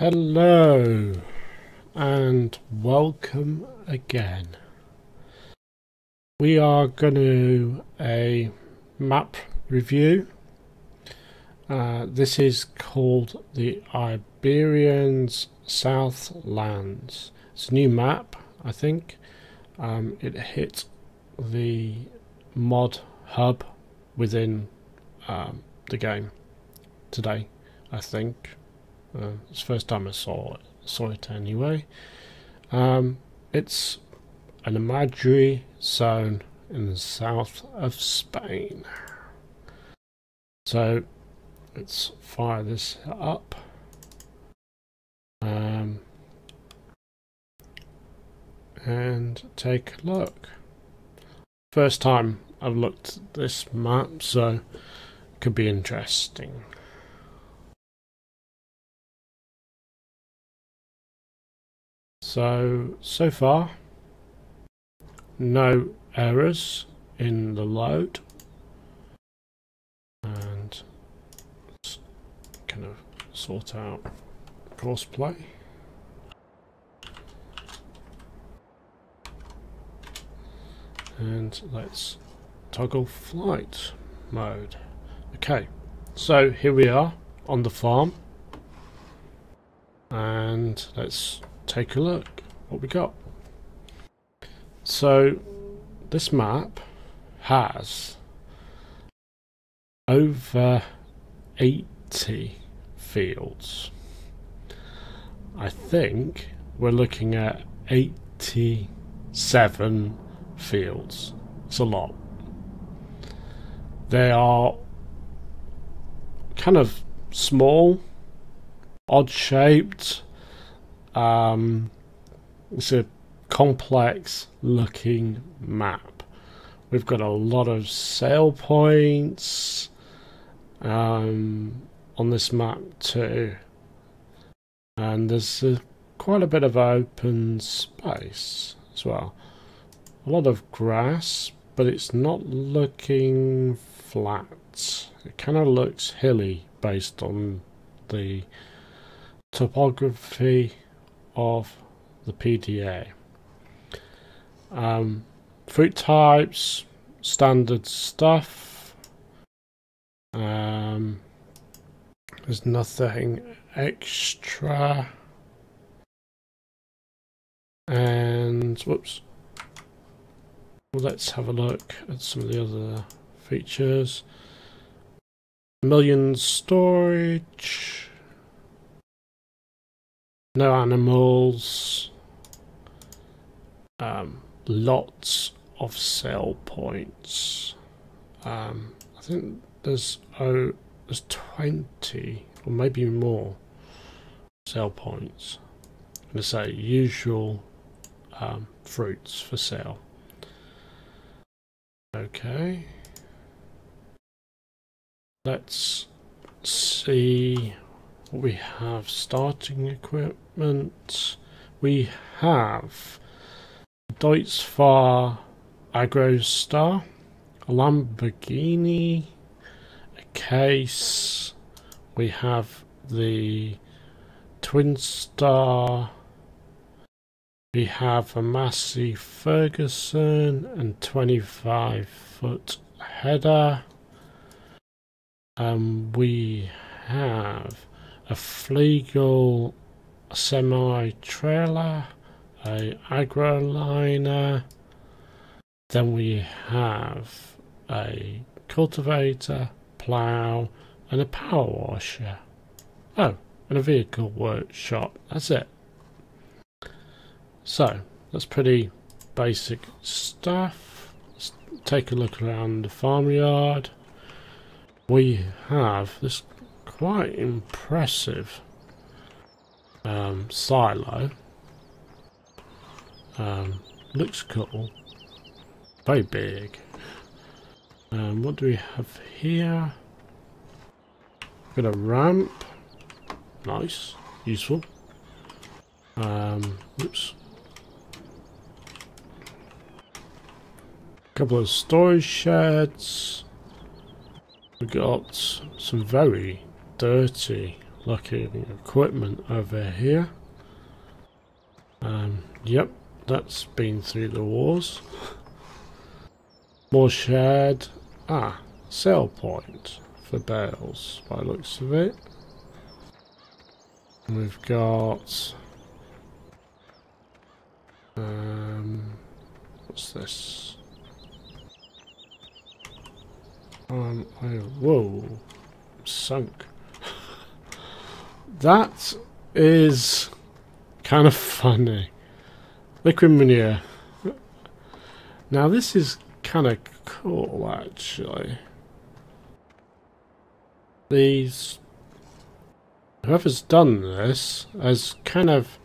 Hello and welcome again. We are going to a map review. Uh, this is called the Iberians Southlands. It's a new map, I think. Um, it hit the mod hub within um, the game today, I think. Uh, it's the first time I saw it, saw it anyway. Um, it's an imaginary zone in the south of Spain. So let's fire this up. Um, and take a look. First time I've looked at this map, so it could be interesting. So, so far, no errors in the load. And let's kind of sort out crossplay. And let's toggle flight mode. Okay, so here we are on the farm. And let's take a look what we got. So this map has over 80 fields. I think we're looking at 87 fields. It's a lot. They are kind of small, odd shaped, um, it's a complex looking map. We've got a lot of sail points um, on this map too. And there's uh, quite a bit of open space as well. A lot of grass, but it's not looking flat. It kind of looks hilly based on the topography of the PDA. Um, fruit types, standard stuff. Um, there's nothing extra. And, whoops. Well, let's have a look at some of the other features. Million storage. No animals. Um, lots of sail points. Um, I think there's oh there's twenty or maybe more sail points. I'm gonna say usual um, fruits for sale. Okay. Let's see we have starting equipment. We have Deutz-Fahr Agrostar, a Lamborghini, a case. We have the Twin Star. We have a Massey Ferguson and 25 foot header. Um, we have a Fliegl semi-trailer, a agroliner, then we have a cultivator, plough, and a power washer. Oh, and a vehicle workshop. That's it. So, that's pretty basic stuff. Let's take a look around the farmyard. We have this quite impressive um, silo. Um, looks cool. Very big. Um, what do we have here? Got a ramp. Nice. Useful. Um, oops. Couple of storage sheds. We've got some very dirty looking equipment over here. Um, yep, that's been through the wars. More shed. Ah, sell point for bales by looks of it. We've got um what's this? Um I whoa sunk. That is kind of funny. Liquid manure. Now this is kind of cool actually. These whoever's done this has kind of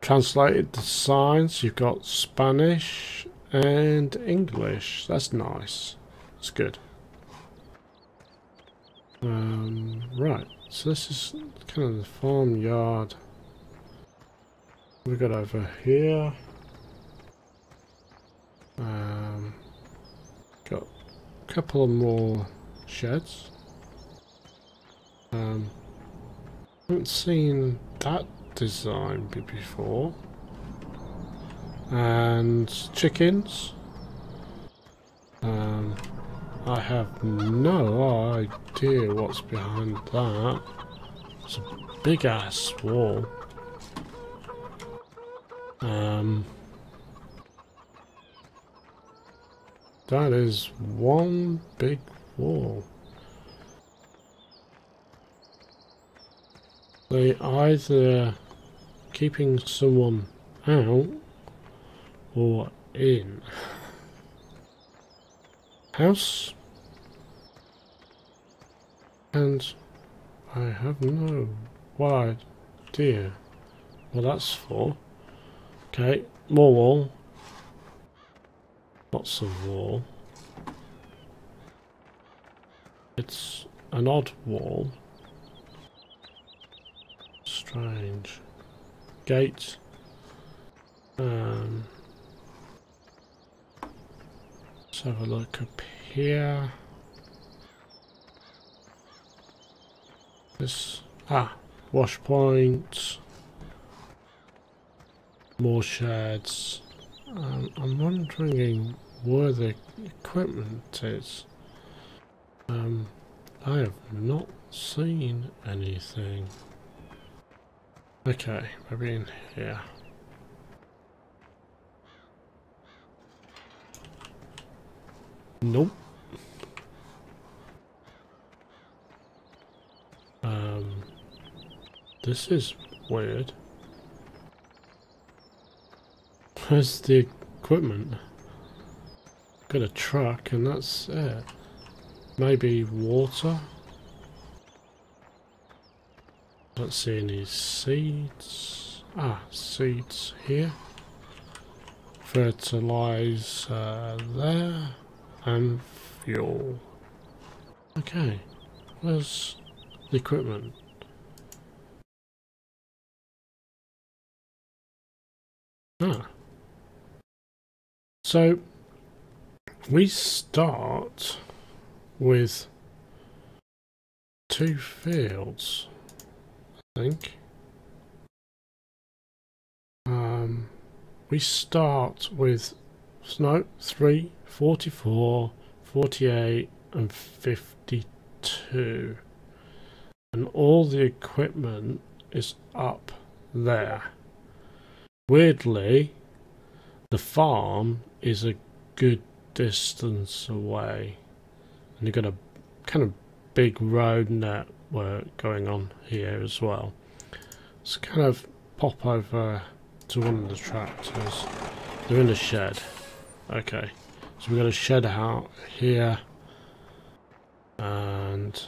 translated the signs. You've got Spanish and English. That's nice. That's good. Um, right, so this is kind of the farmyard. We've got over here. Um, got a couple of more sheds. Um, haven't seen that design before. And chickens. I have no idea what's behind that. It's a big ass wall. Um, that is one big wall. They either keeping someone out or in. House. And I have no idea what that's for. Okay, more wall. Lots of wall. It's an odd wall. Strange. Gate. Um, have a look up here. This ah wash point. More sheds. Um, I'm wondering where the equipment is. Um, I have not seen anything. Okay, maybe in here. Nope. Um, this is weird. Where's the equipment? Got a truck and that's it. Maybe water? Don't see any seeds. Ah, seeds here. Fertilizer there. And fuel. Okay. Where's the equipment? Ah. So, we start with two fields I think. Um, we start with no, 3, 44, 48 and 52. And all the equipment is up there. Weirdly, the farm is a good distance away. And you've got a kind of big road network going on here as well. Let's kind of pop over to one of the tractors. They're in a shed. Okay, so we've got a shed out here and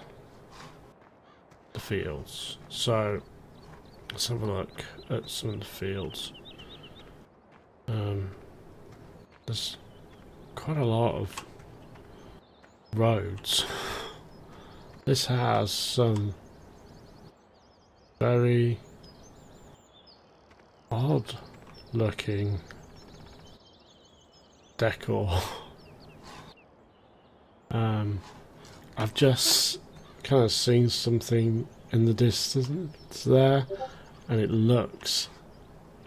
the fields. So let's have a look at some of the fields. Um, there's quite a lot of roads. This has some very odd looking decor. um, I've just kind of seen something in the distance there, and it looks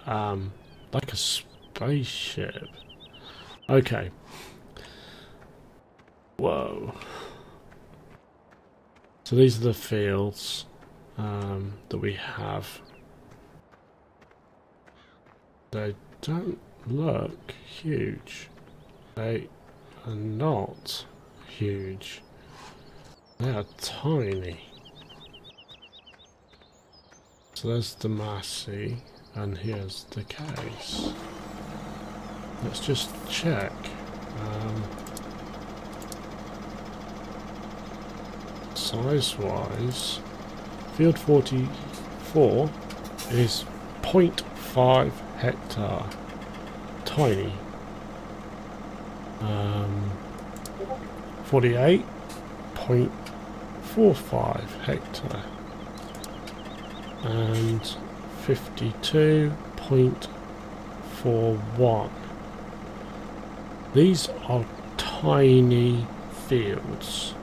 um, like a spaceship. Okay. Whoa. So these are the fields um, that we have. They don't look huge. They are not huge. They are tiny. So there's the Massey, and here's the case. Let's just check. Um, Size-wise, Field 44 is 0.5 hectare. Tiny. Um, 48.45 hectare and 52.41 these are tiny fields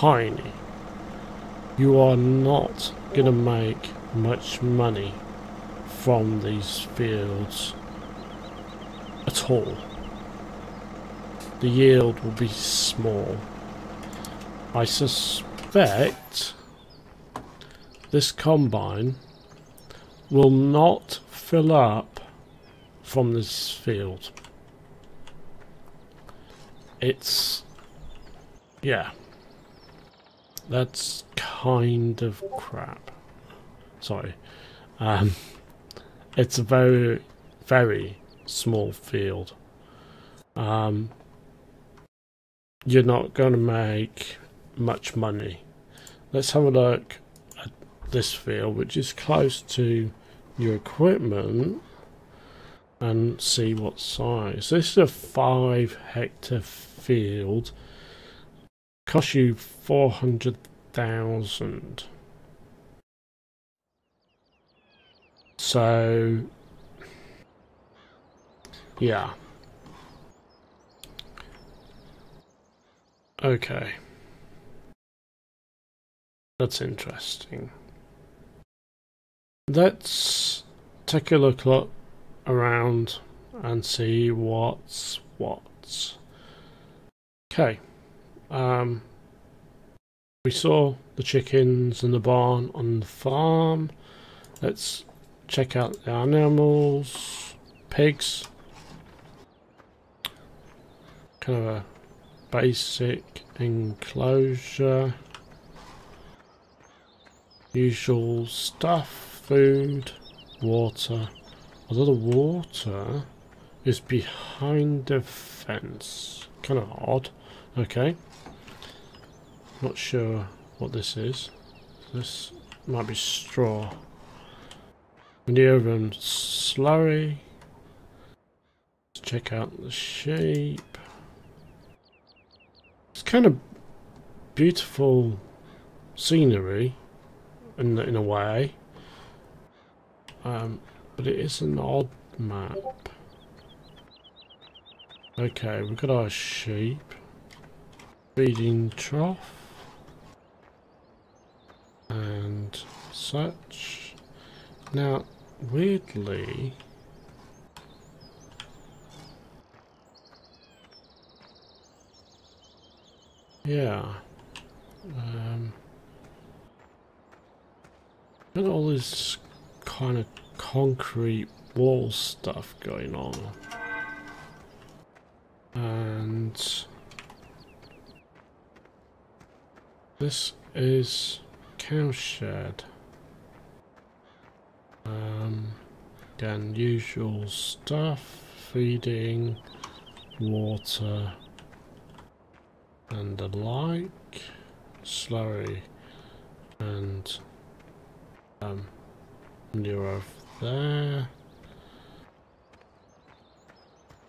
tiny. You are not going to make much money from these fields at all the yield will be small. I suspect this combine will not fill up from this field. It's... yeah. That's kind of crap. Sorry. Um, it's a very, very small field. Um, you're not going to make much money. Let's have a look at this field, which is close to your equipment, and see what size. This is a 5 hectare field. Cost you 400,000. So, yeah. Okay. That's interesting. Let's take a look around and see what's what. Okay. Um, we saw the chickens and the barn on the farm. Let's check out the animals. Pigs. Kind of a basic enclosure. Usual stuff food water. Although the water is behind the fence. Kind of odd. Okay. Not sure what this is. This might be straw. Manure and slurry. Let's check out the it's kind of beautiful scenery in, in a way. Um, but it is an odd map. Okay, we've got our sheep. Feeding trough. And such. Now, weirdly, Yeah. Um, got all this kind of concrete wall stuff going on. And this is cowshed. Um, again, usual stuff, feeding, water, and the like slurry and um near there.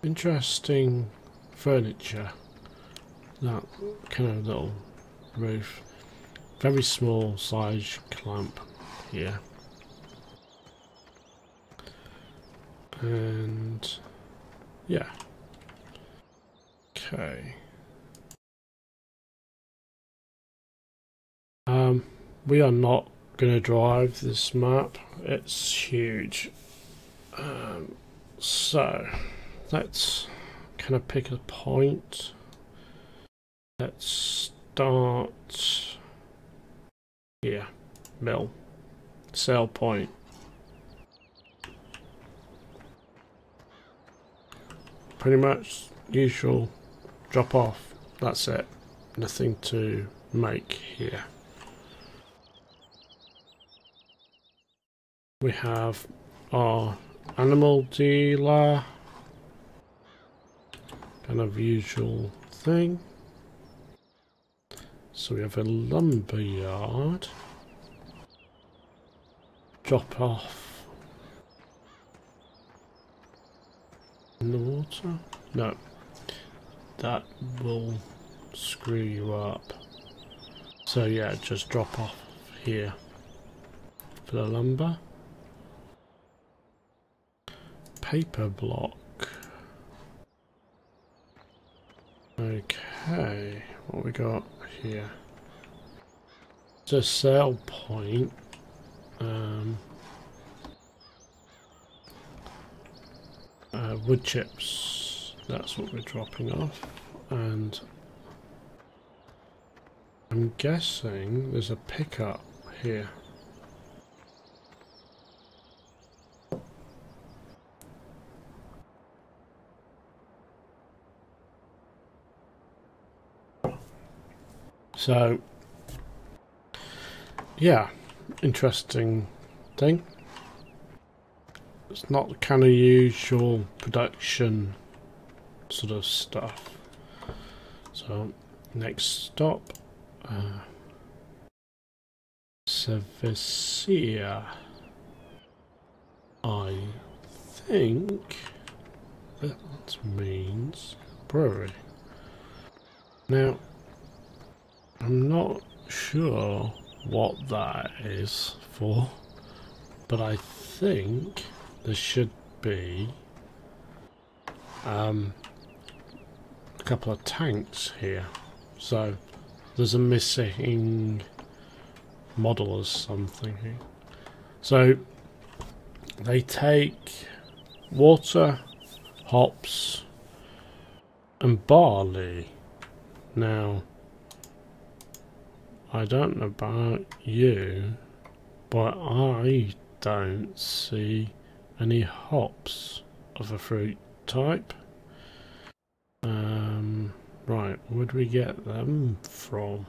Interesting furniture. That kind of little roof. Very small size clamp here. And yeah. Okay Um, we are not gonna drive this map. It's huge. Um, so let's kind of pick a point. Let's start here. Mill. Sell point. Pretty much usual drop off. That's it. Nothing to make here. We have our animal dealer. Kind of usual thing. So we have a lumber yard. Drop off in the water? No. That will screw you up. So yeah, just drop off here for the lumber. Paper block. Okay, what we got here? It's a sell point. Um, uh, wood chips. That's what we're dropping off. And I'm guessing there's a pickup here. So, yeah, interesting thing. It's not the kind of usual production sort of stuff. So, next stop, uh, Servicia. I think that means brewery. Now, I'm not sure what that is for, but I think there should be um, a couple of tanks here. So there's a missing model or something here. So they take water, hops, and barley. Now, I don't know about you, but I don't see any hops of a fruit type. Um, right, where'd we get them from?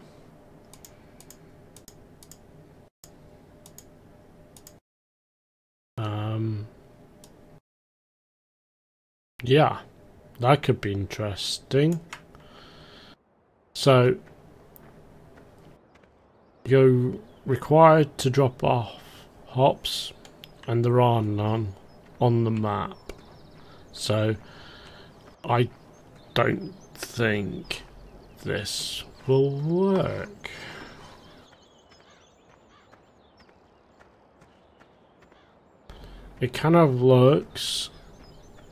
Um, yeah, that could be interesting. So, you're required to drop off hops and there are none on the map. So I don't think this will work. It kind of looks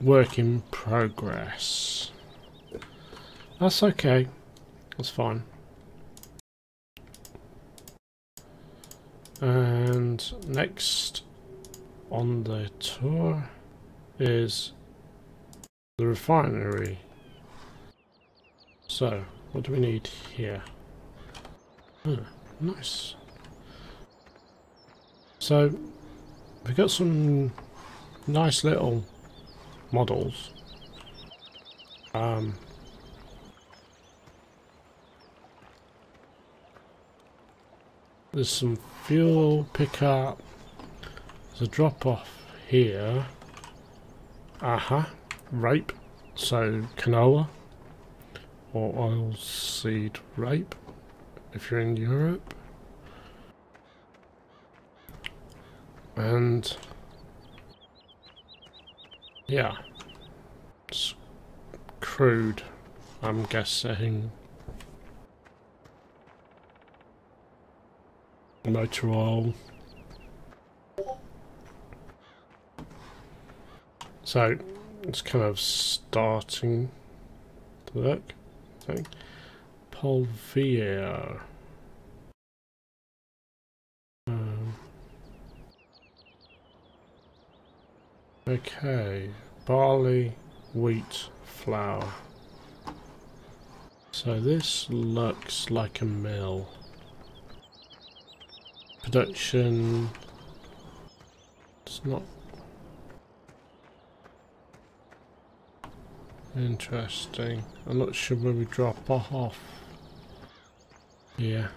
work in progress. That's okay. That's fine. And next on the tour is the refinery. So, what do we need here? Oh, nice. So, we've got some nice little models. Um, there's some fuel pickup. There's a drop off here. Aha, uh -huh. rape. So canola or oilseed rape if you're in Europe. And yeah, it's crude, I'm guessing. motor oil. So it's kind of starting to work. Okay. Um, okay, barley, wheat, flour. So this looks like a mill. Production... It's not... Interesting. I'm not sure where we drop off. Yeah.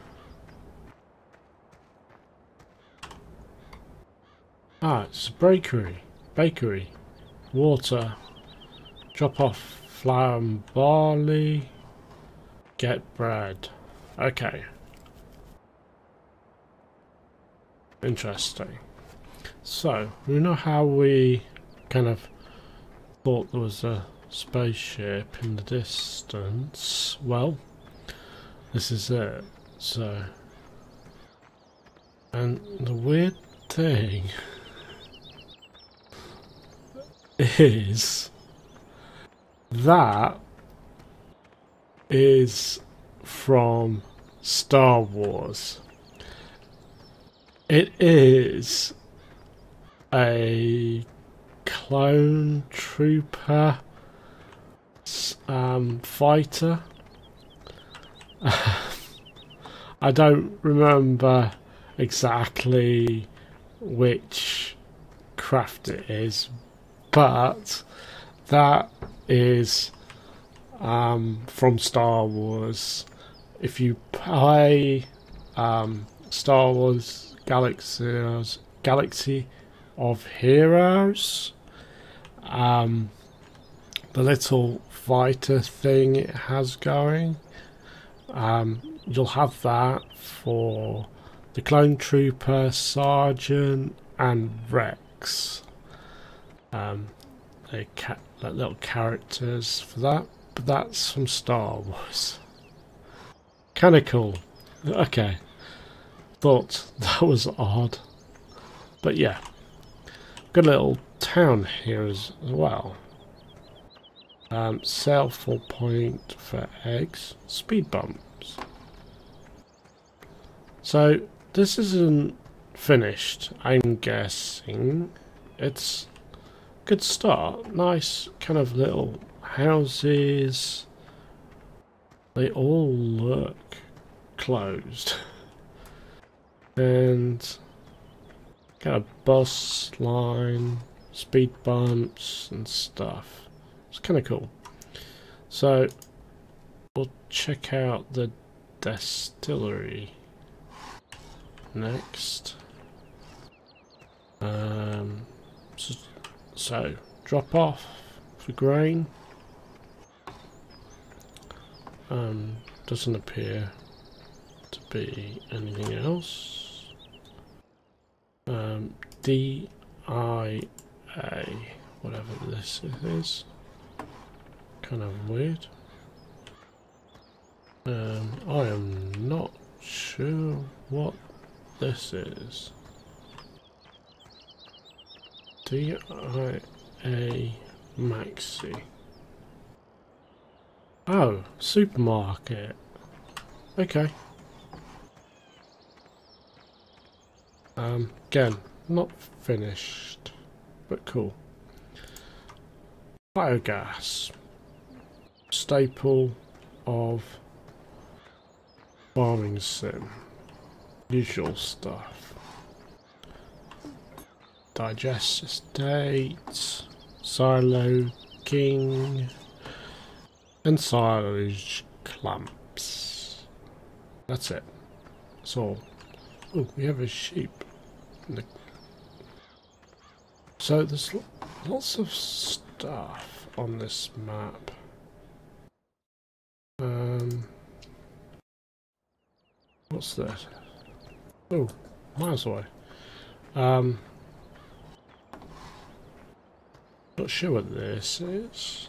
Ah, it's a bakery. Bakery. Water. Drop off flour and barley. Get bread. Okay. Interesting. So, we know how we kind of thought there was a spaceship in the distance. Well, this is it. So, and the weird thing is that is from Star Wars. It is a clone trooper um, fighter. I don't remember exactly which craft it is, but that is um, from Star Wars. If you play um, Star Wars Galaxies, Galaxy of Heroes, um, the little fighter thing it has going, um, you'll have that for the Clone Trooper, Sergeant, and Rex. Um, they ca like little characters for that, but that's from Star Wars. Kinda cool. Okay. Thought that was odd. But yeah. Good little town here as well. Um, sell full point for eggs. Speed bumps. So, this isn't finished, I'm guessing. It's good start. Nice kind of little houses. They all look closed. and got a bus line, speed bumps and stuff. It's kind of cool. So we'll check out the distillery next. Um, so, so drop off for grain. Um, doesn't appear to be anything else. Um, D I A, whatever this is, kind of weird. Um, I am not sure what this is. D-I-A Maxi. Oh, supermarket. Okay. Um, again, not finished, but cool. Biogas. Staple of farming sim. Usual stuff digestate, silo king, and silage clamps. That's it. That's all. Oh, we have a sheep. So there's lots of stuff on this map. Um, what's that? Oh, miles away. Um, not sure what this is.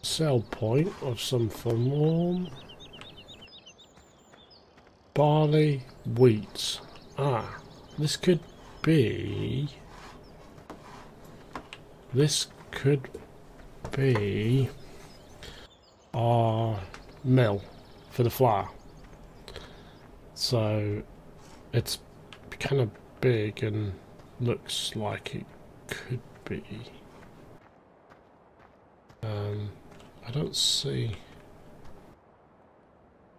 Sell point of some form. Barley, wheat. Ah, this could be... This could be our mill for the flour. So it's kind of big and looks like it could be. Um, I don't see...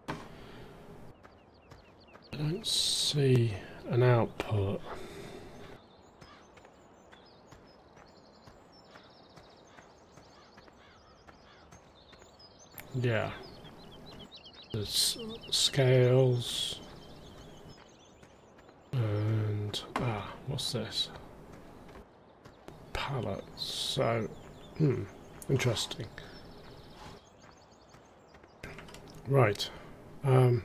I don't see an output. Yeah. There's scales. And, ah, what's this? Pallets. So, hmm, interesting. Right. Um,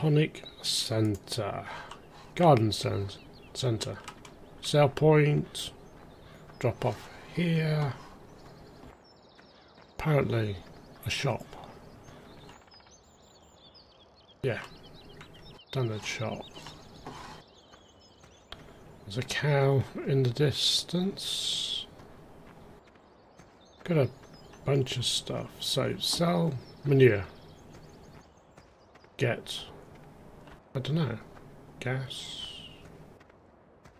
Botanic Centre. Garden Centre. Sell point. Drop off here. Apparently a shop. Yeah. Standard shop. There's a cow in the distance. Got a bunch of stuff. So sell manure. Get I don't know. Gas.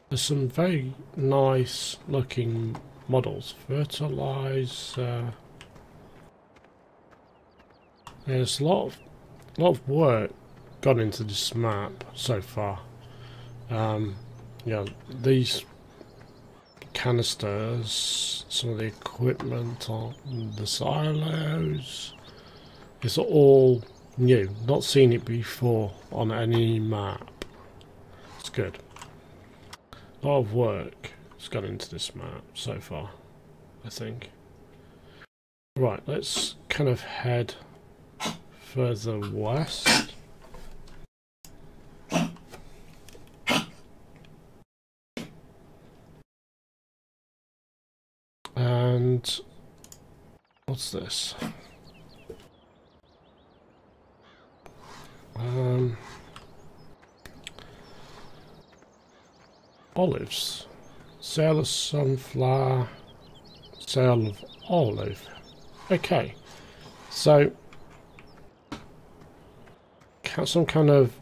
There's some very nice looking models. Fertilize. Uh, there's a lot of lot of work gone into this map so far. Um, yeah, these canisters, some of the equipment on the silos, it's all new. Not seen it before on any map. It's good. A lot of work has gone into this map so far, I think. Right, let's kind of head further west. And what's this? Um, olives. Sale of sunflower. Sale of olive. Okay. So some kind of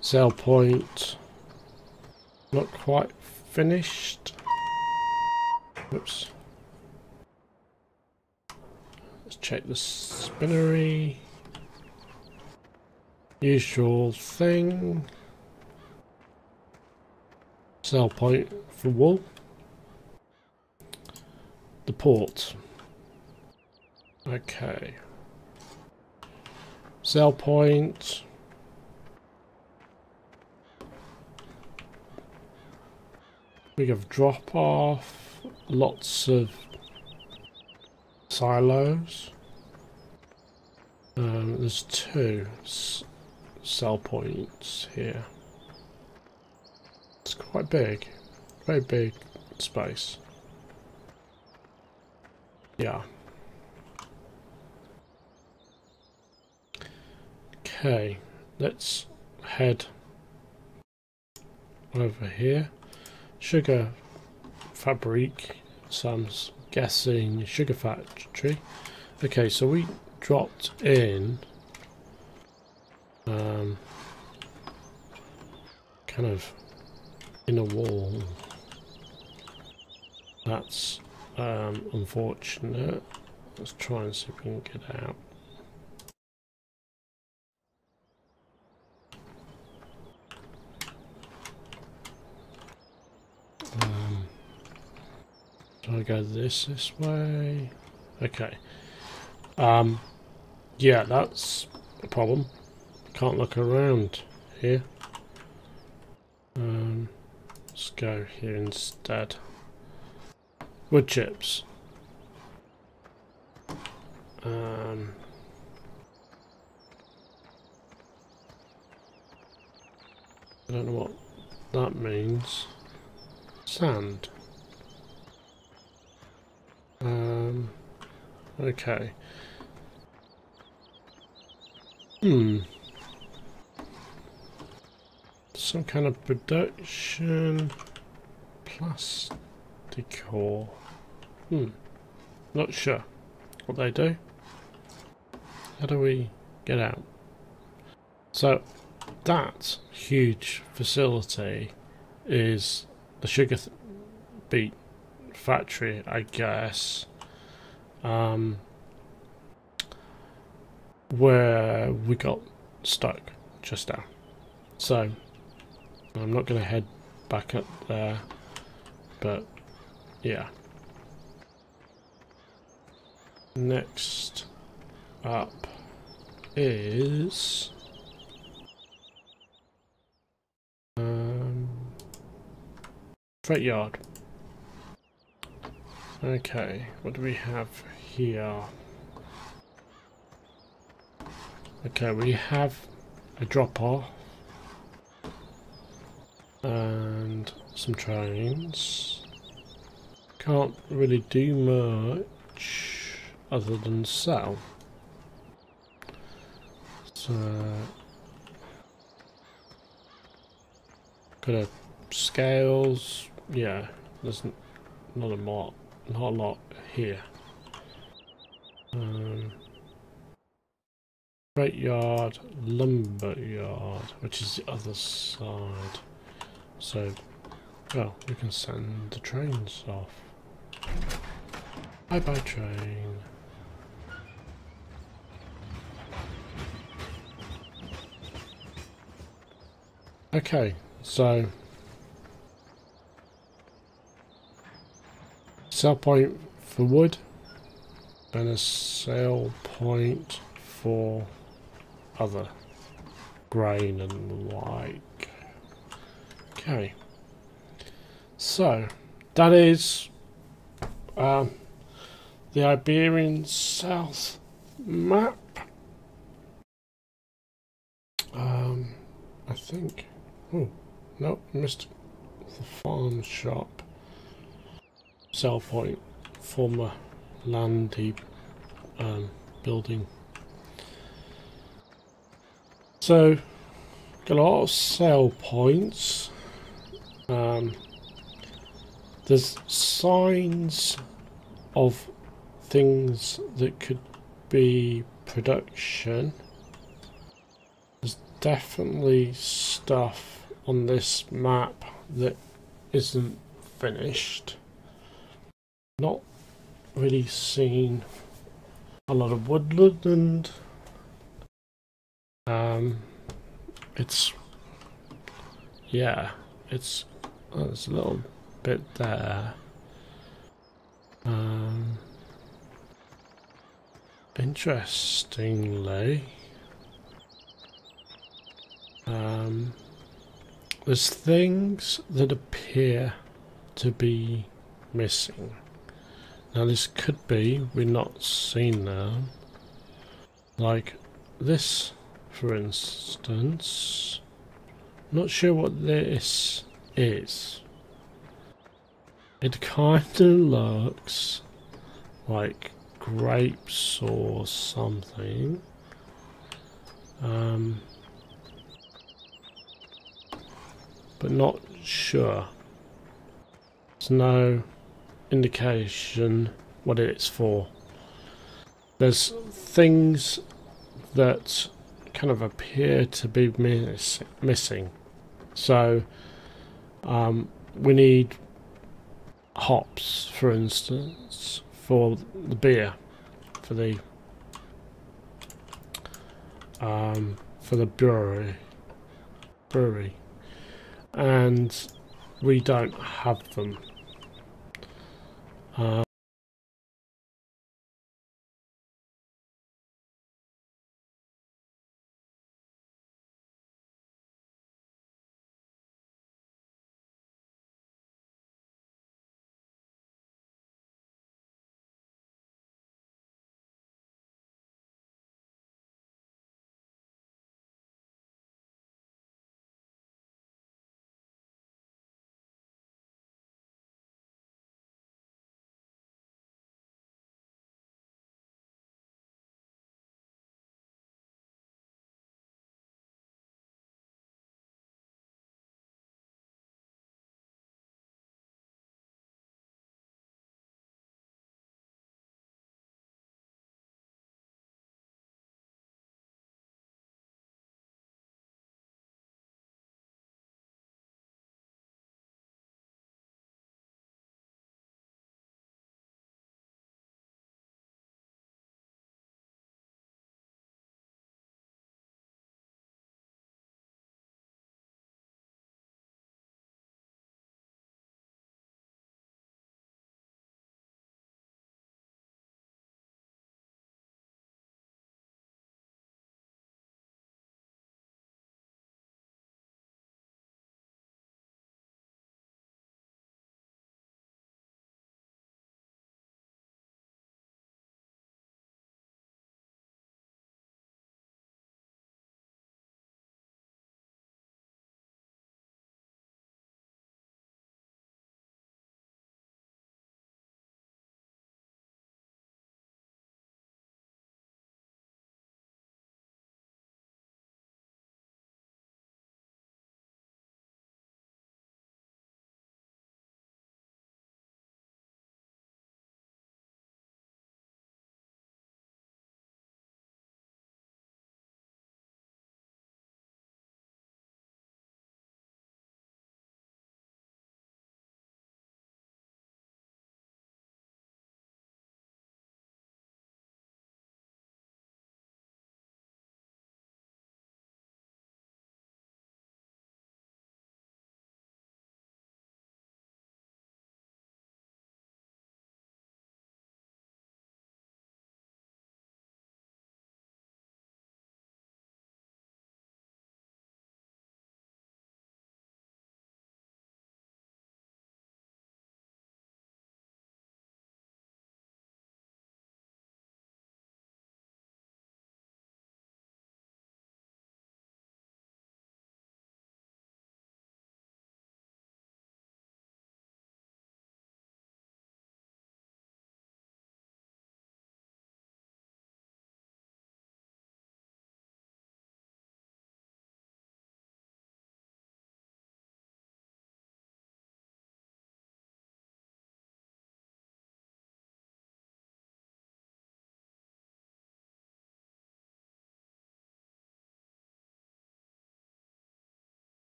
sell point. Not quite finished. Oops. Let's check the spinnery. Usual thing. Sell point for wool. The port. Okay. Sell point. We have drop off. Lots of silos. Um, there's two sell points here. It's quite big. Very big space. Yeah. Okay, let's head over here. Sugar fabric, so guessing sugar factory. Okay, so we dropped in um, kind of in a wall. That's um, unfortunate. Let's try and see if we can get out. Um, do I go this this way? Okay. Um, yeah, that's a problem. Can't look around here. Um, let's go here instead. Wood chips. Um, I don't know what that means. Sand. Um, okay. Hmm. Some kind of production plastic ore. Hmm. Not sure what they do. How do we get out? So that huge facility is the sugar beet factory, I guess. Um, where we got stuck just now. So I'm not going to head back up there, but yeah. Next up is um, freight yard. Okay, what do we have here? Okay, we have a drop off and some trains. Can't really do much other than sell. So got a scales. Yeah, there's not a lot, not a lot here. Um, Freight yard, lumber yard, which is the other side. So, well, we can send the trains off. Bye bye train. Okay, so sell point for wood and a sale point for other grain and like. Okay. So, that is um, the Iberian South map. Um, I think. Oh, no, missed the farm shop. Sell point, former landy um, building so, got a lot of sale points. Um, there's signs of things that could be production. There's definitely stuff on this map that isn't finished. Not really seen a lot of woodland um, it's yeah, it's oh, there's a little bit there. Um, interestingly, um, there's things that appear to be missing. Now this could be we're not seen them, like this for instance. Not sure what this is. It kind of looks like grapes or something. Um, but not sure. There's no indication what it's for. There's things that kind of appear to be miss missing. So um, we need hops, for instance, for the beer, for the um, for the brewery, brewery, and we don't have them. Um,